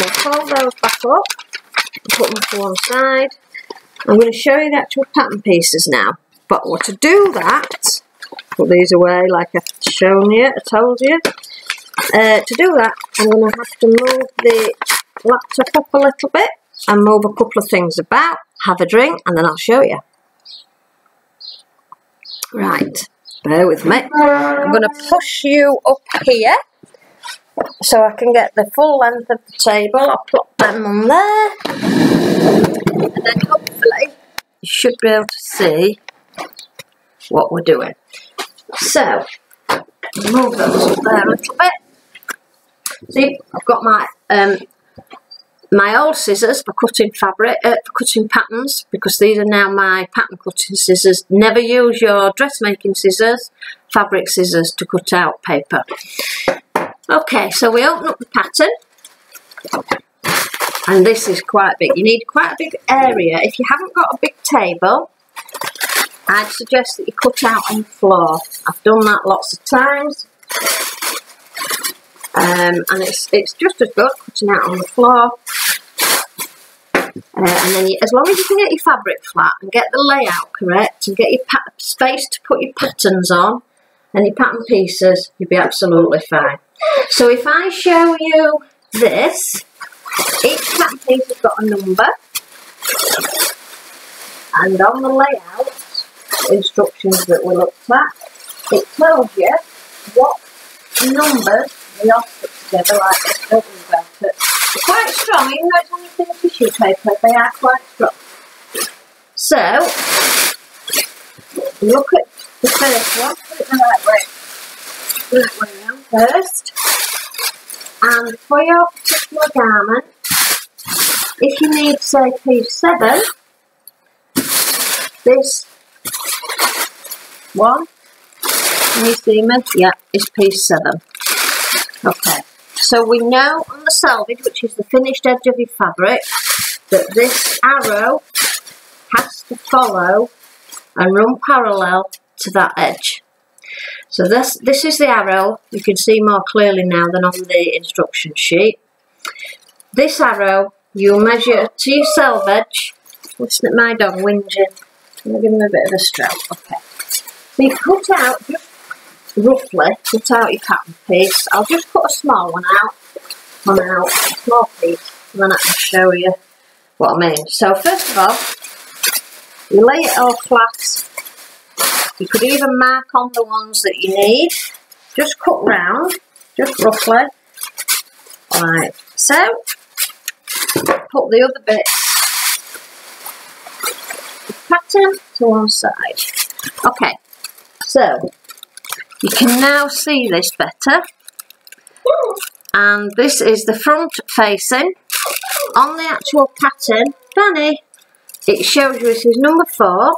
I'll fold those back up, put them to one side. I'm going to show you the actual pattern pieces now. But what to do that, put these away like I've shown you, I told you. Uh, to do that, I'm going to have to move the laptop up a little bit and move a couple of things about, have a drink, and then I'll show you. Right, bear with me. I'm going to push you up here so I can get the full length of the table. I'll plop them on there. And then hopefully you should be able to see what we're doing. So, move those up there a little bit. See, I've got my um, my old scissors for cutting fabric, uh, for cutting patterns, because these are now my pattern cutting scissors. Never use your dressmaking scissors, fabric scissors to cut out paper. Okay, so we open up the pattern. And this is quite big. You need quite a big area. If you haven't got a big table, I'd suggest that you cut out on the floor. I've done that lots of times. Um, and it's it's just as good cutting out on the floor. Uh, and then you, as long as you can get your fabric flat and get the layout correct and get your space to put your patterns on and your pattern pieces, you'll be absolutely fine. So if I show you this, each pattern piece has got a number, and on the layout instructions that we looked at, it tells you what numbers we all put together like this, don't we? They're quite strong, even though it's only thin tissue paper, they are quite strong. So, look at the first one, put it the right way, first. And for your particular garment, if you need, say, piece 7, this one, can you see me? Yeah, is piece 7. Okay, so we know on the selvage, which is the finished edge of your fabric, that this arrow has to follow and run parallel to that edge. So this, this is the arrow. You can see more clearly now than on the instruction sheet. This arrow, you measure to your selvage. Listen at my dog whinging. I'm going to give him a bit of a stroke. Okay. So you cut out, just roughly, cut out your pattern piece. I'll just cut a small one out. One out, a small piece, and then I can show you what I mean. So first of all, you lay it all flat you could even mark on the ones that you need. Just cut round, just roughly, Right, so put the other bit pattern to one side. Okay, so you can now see this better. And this is the front facing. On the actual pattern, Danny, it shows you this is number four.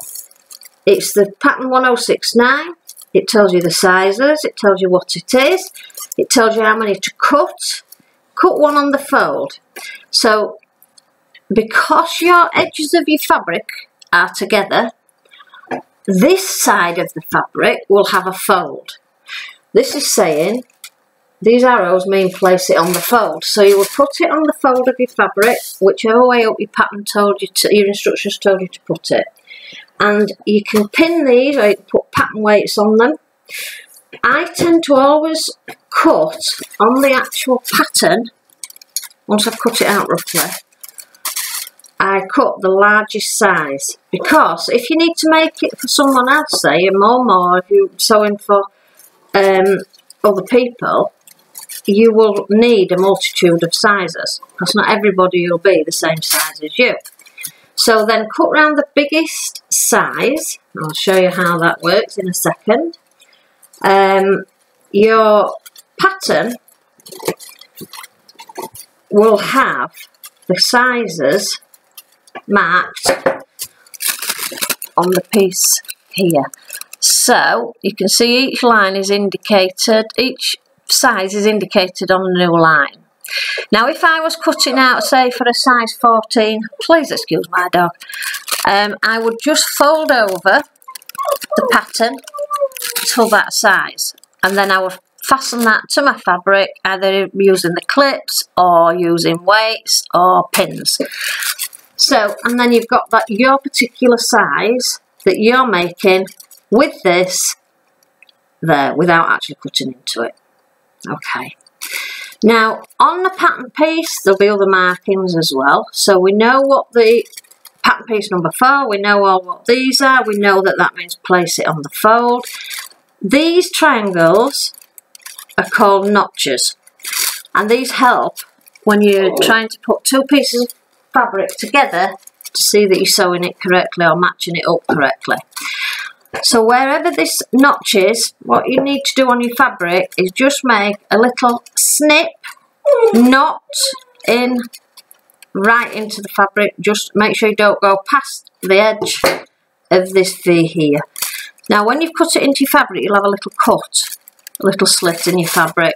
It's the pattern 1069. It tells you the sizes, it tells you what it is, it tells you how many to cut. Cut one on the fold. So, because your edges of your fabric are together, this side of the fabric will have a fold. This is saying these arrows mean place it on the fold. So you will put it on the fold of your fabric, whichever way up your pattern told you to, your instructions told you to put it. And you can pin these can put pattern weights on them. I tend to always cut on the actual pattern, once I've cut it out roughly, I cut the largest size because if you need to make it for someone else, say a mum or if you're sewing for um, other people, you will need a multitude of sizes because not everybody will be the same size as you. So then cut round the biggest size. I'll show you how that works in a second. Um, your pattern will have the sizes marked on the piece here. So you can see each line is indicated, each size is indicated on a new line. Now if I was cutting out say for a size 14, please excuse my dog, um, I would just fold over the pattern to that size and then I would fasten that to my fabric either using the clips or using weights or pins. So, and then you've got that your particular size that you're making with this there without actually cutting into it. Okay. Now, on the pattern piece, there'll be other markings as well. So we know what the pattern piece number four, we know all what these are, we know that that means place it on the fold. These triangles are called notches. And these help when you're oh. trying to put two pieces of fabric together to see that you're sewing it correctly or matching it up correctly. So wherever this notch is, what you need to do on your fabric is just make a little snip, knot in right into the fabric. Just make sure you don't go past the edge of this V here. Now when you've cut it into your fabric, you'll have a little cut, a little slit in your fabric.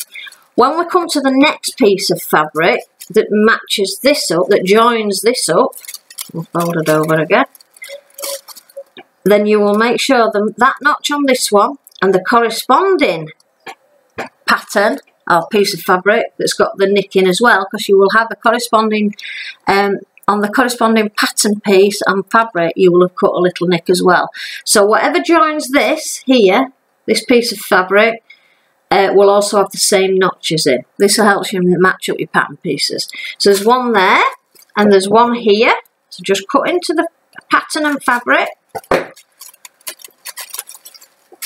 When we come to the next piece of fabric, that matches this up, that joins this up, we'll fold it over again, then you will make sure the, that notch on this one and the corresponding pattern or piece of fabric that's got the nick in as well because you will have a corresponding um, on the corresponding pattern piece and fabric you will have cut a little nick as well so whatever joins this here this piece of fabric uh, will also have the same notches in. This will help you match up your pattern pieces. So there's one there and there's one here. So just cut into the pattern and fabric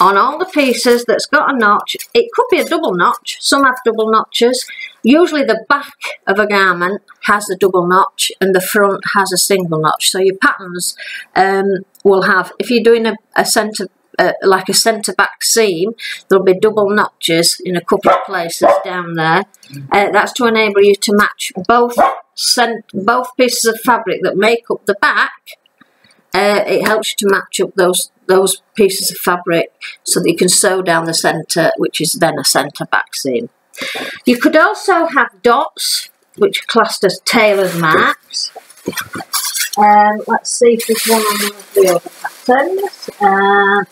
on all the pieces that's got a notch. It could be a double notch. Some have double notches. Usually the back of a garment has a double notch and the front has a single notch. So your patterns um, will have, if you're doing a, a centre uh, like a centre back seam, there'll be double notches in a couple of places down there. Uh, that's to enable you to match both both pieces of fabric that make up the back. Uh, it helps you to match up those those pieces of fabric so that you can sew down the centre, which is then a centre back seam. You could also have dots, which are classed as tailor's marks. Um, let's see if there's one on the other patterns. Uh,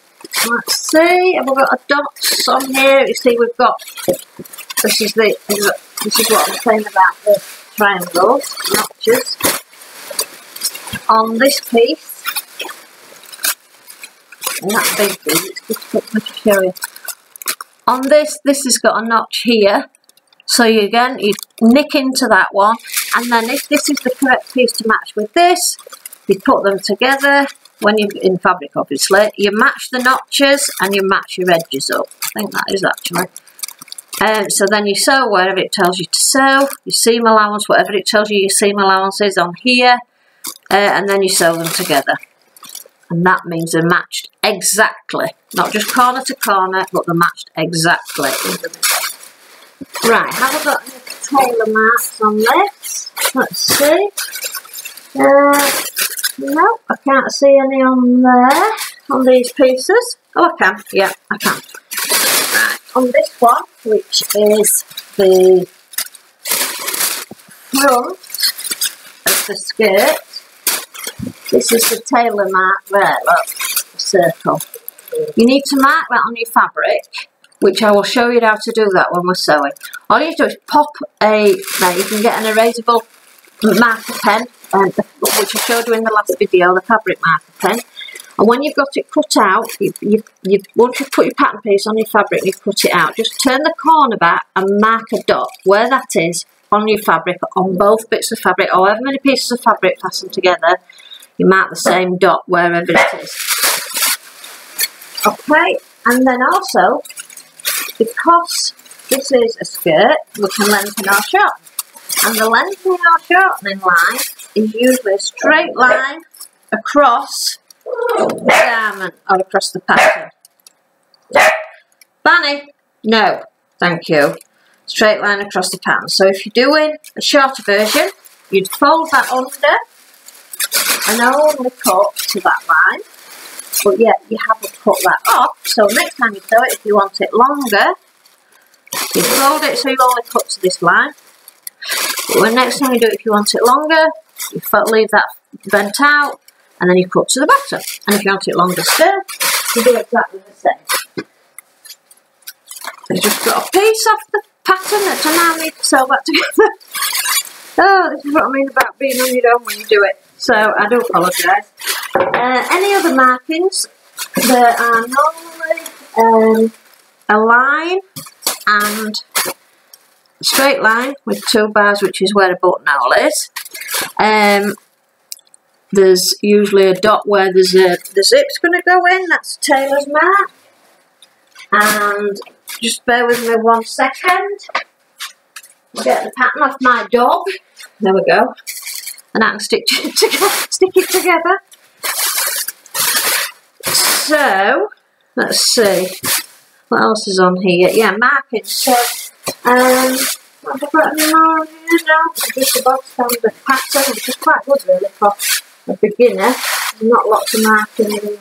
Let's see, have we got a dots on here? You see, we've got this is the this is what I'm saying about the triangles, notches. On this piece, and to. On this, this has got a notch here. So you again, you nick into that one, and then if this is the correct piece to match with this, you put them together, when you're in fabric obviously, you match the notches and you match your edges up. I think that is actually. Um, so then you sew wherever it tells you to sew, your seam allowance, whatever it tells you your seam allowance is on here, uh, and then you sew them together. And that means they're matched exactly, not just corner to corner, but they're matched exactly Right, have I got any tailor marks on this? Let's see. Uh, no, I can't see any on there, on these pieces. Oh, I can, yeah, I can. Right, on this one, which is the front of the skirt, this is the tailor mark there, look, the circle. You need to mark that on your fabric which I will show you how to do that when we're sewing. All you do is pop a, now you can get an erasable marker pen, um, which I showed you in the last video, the fabric marker pen. And when you've got it cut out, you, you, you, once you've put your pattern piece on your fabric, you cut it out, just turn the corner back and mark a dot where that is on your fabric, on both bits of fabric, or however many pieces of fabric fastened together, you mark the same dot wherever it is. Okay, and then also because this is a skirt, we can lengthen our shortening. And the lengthening our shortening line is usually a straight line across the garment or across the pattern. Bunny? No, thank you. Straight line across the pattern. So if you're doing a shorter version, you'd fold that under and only cut to that line but yeah, you haven't cut that off. So next time you sew it, if you want it longer, you fold it so you only cut to this line. But when next time you do it, if you want it longer, you leave that bent out, and then you cut to the bottom. And if you want it longer still, you do exactly the same. You just got a piece off the pattern that's allowing me to sew that together. oh, this is what I mean about being on your own when you do it. So I do apologise. Uh, any other markings? There are normally um, a line and straight line with two bars, which is where a buttonhole is. Um, there's usually a dot where there's a the zip's going to go in. That's tailor's mark. And just bear with me one second. Get the pattern off my dog. There we go. And I can stick, stick it together. So, let's see. What else is on here? Yeah, marking. So, um, I've got any more on here now? Just a bog standard pattern, which is quite good really for a beginner. There's not lots of marking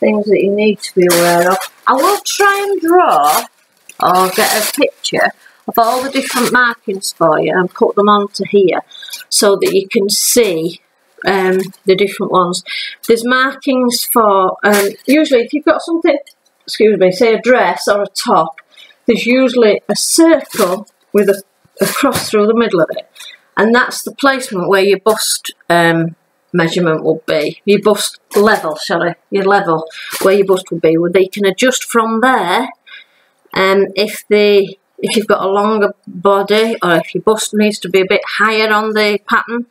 things that you need to be aware of. I will try and draw or get a picture of all the different markings for you and put them onto here so that you can see um, the different ones. There's markings for, um, usually if you've got something, excuse me, say a dress or a top, there's usually a circle with a, a cross through the middle of it. And that's the placement where your bust um, measurement will be. Your bust level, sorry, your level where your bust will be. Where they can adjust from there. And um, if the if you've got a longer body or if your bust needs to be a bit higher on the pattern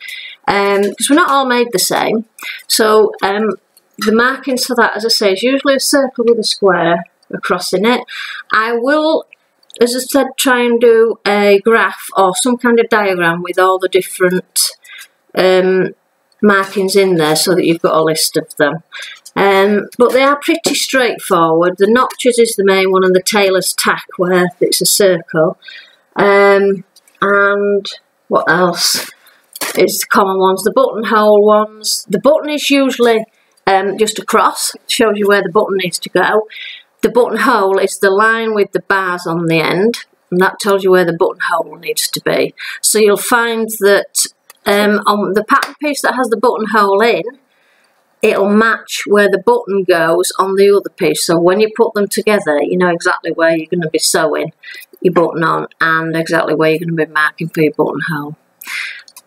because um, we're not all made the same. So um, the markings for that as I say is usually a circle with a square across in it. I will as I said try and do a graph or some kind of diagram with all the different um, markings in there so that you've got a list of them um, but they are pretty straightforward. The notches is the main one and the tailor's tack where it's a circle. Um, and what else? It's the common ones, the buttonhole ones. The button is usually um, just a cross, shows you where the button needs to go. The buttonhole is the line with the bars on the end, and that tells you where the buttonhole needs to be. So you'll find that um, on the pattern piece that has the buttonhole in, it'll match where the button goes on the other piece. So when you put them together, you know exactly where you're going to be sewing your button on and exactly where you're going to be marking for your buttonhole.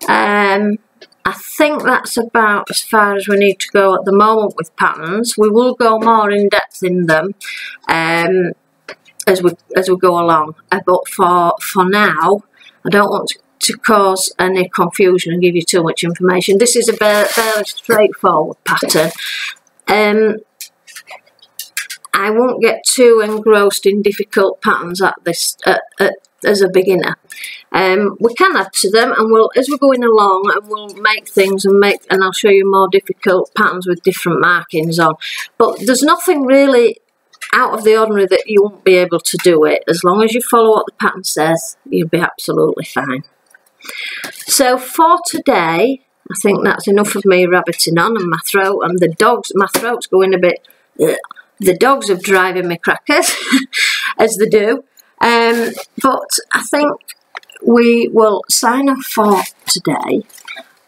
Um, I think that's about as far as we need to go at the moment with patterns. We will go more in depth in them um, as we as we go along. Uh, but for for now, I don't want to to cause any confusion and give you too much information. This is a fairly straightforward pattern. Um, I won't get too engrossed in difficult patterns at this as a beginner. Um, we can add to them and we'll as we're going along and we'll make things and make and I'll show you more difficult patterns with different markings on. But there's nothing really out of the ordinary that you won't be able to do it. As long as you follow what the pattern says, you'll be absolutely fine. So for today, I think that's enough of me rabbiting on and my throat and the dogs, my throat's going a bit, ugh. the dogs are driving me crackers, as they do. Um, but I think we will sign off for today.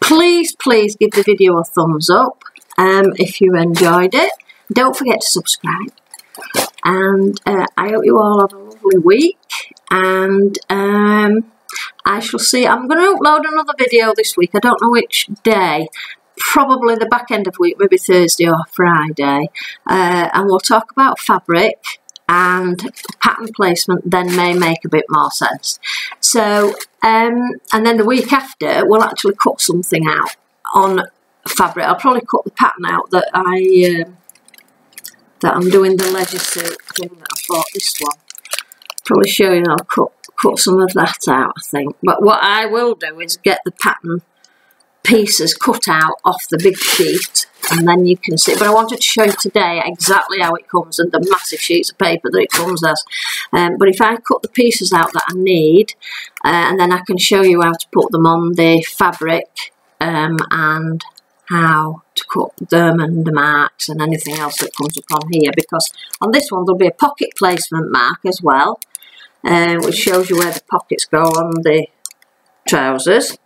Please, please give the video a thumbs up um, if you enjoyed it. Don't forget to subscribe. And uh, I hope you all have a lovely week. And um, I shall see. I'm going to upload another video this week. I don't know which day. Probably the back end of week, maybe Thursday or Friday. Uh, and we'll talk about fabric and pattern placement then may make a bit more sense. So, um, and then the week after, we'll actually cut something out on fabric. I'll probably cut the pattern out that I, uh, that I'm doing the leisure suit thing that I bought this one. Probably show you I'll cut, cut some of that out, I think. But what I will do is get the pattern pieces cut out off the big sheet and then you can see but I wanted to show you today exactly how it comes and the massive sheets of paper that it comes as um, but if I cut the pieces out that I need uh, and then I can show you how to put them on the fabric um, and how to cut them and the marks and anything else that comes upon here because on this one there'll be a pocket placement mark as well uh, which shows you where the pockets go on the trousers.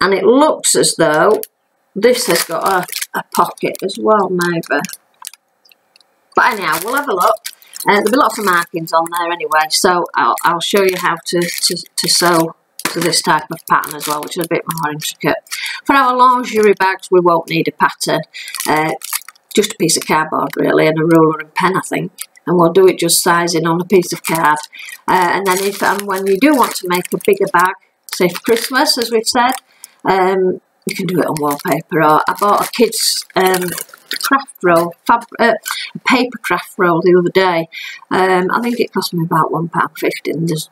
And it looks as though this has got a, a pocket as well maybe. But anyhow we'll have a look. Uh, there'll be lots of markings on there anyway so I'll, I'll show you how to, to, to sew to this type of pattern as well which is a bit more intricate. For our lingerie bags we won't need a pattern. Uh, just a piece of cardboard really and a ruler and pen I think and we'll do it just sizing on a piece of card uh, and then if and when you do want to make a bigger bag say for Christmas as we've said um, you can do it on wallpaper or I bought a kid's um, craft roll, fab, uh, paper craft roll the other day. Um, I think it cost me about £1.50 and there's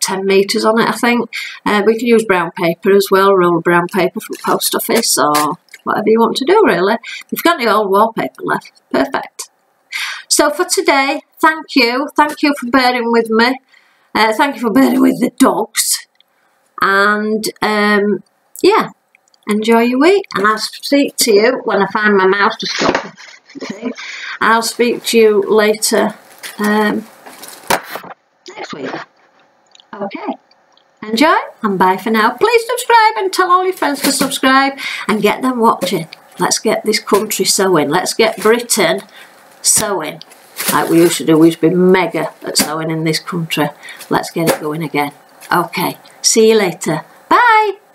10 metres on it I think. Uh, we can use brown paper as well, roll brown paper from post office or whatever you want to do really. If you've got any old wallpaper left, perfect. So for today, thank you. Thank you for bearing with me. Uh, thank you for bearing with the dogs. And um, yeah, enjoy your week. And I'll speak to you when I find my mouse to stop. Okay. I'll speak to you later um, next week. Okay. Enjoy and bye for now. Please subscribe and tell all your friends to subscribe and get them watching. Let's get this country sewing. Let's get Britain sewing like we used to do. We used to be mega at sewing in this country. Let's get it going again. Okay. See you later. Bye.